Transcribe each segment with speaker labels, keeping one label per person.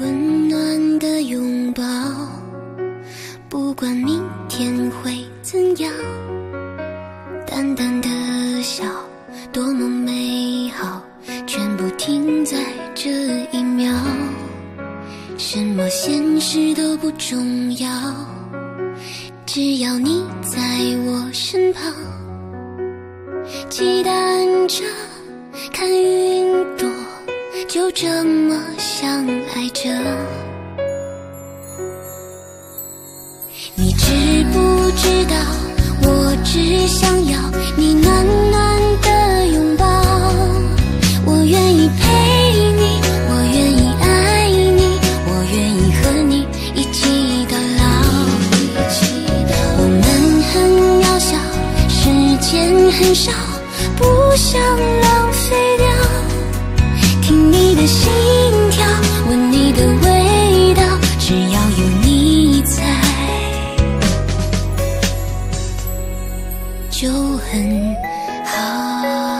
Speaker 1: 温暖的拥抱，不管明天会怎样。淡淡的笑，多么美好，全部停在这一秒。什么现实都不重要，只要你在我身旁，期待着看云，就这么相爱着。你知不知道，我只想要你暖暖的拥抱，我愿意陪你，我愿意爱你，我愿意和你一起到老。我们很渺小，时间很少，不想都很好。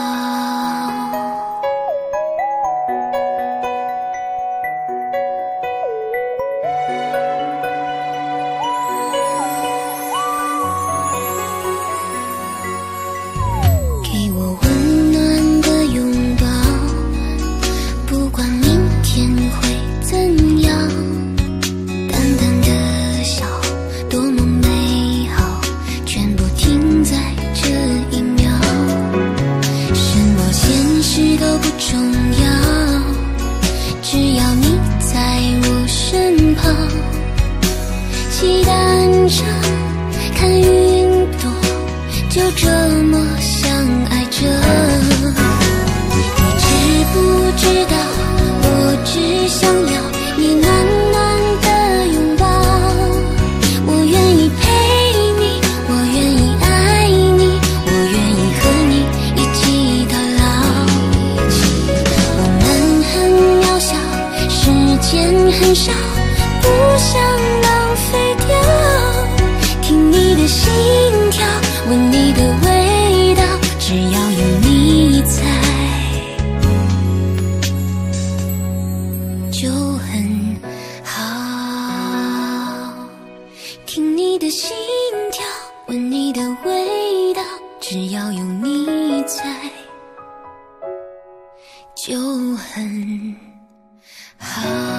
Speaker 1: 实都不重要，只要你在我身旁，骑单车看云朵，就这么相爱着。你知不知道，我只想要你很少，不想浪费掉。听你的心跳，闻你的味道，只要有你在，就很好。听你的心跳，闻你的味道，只要有你在，就很好。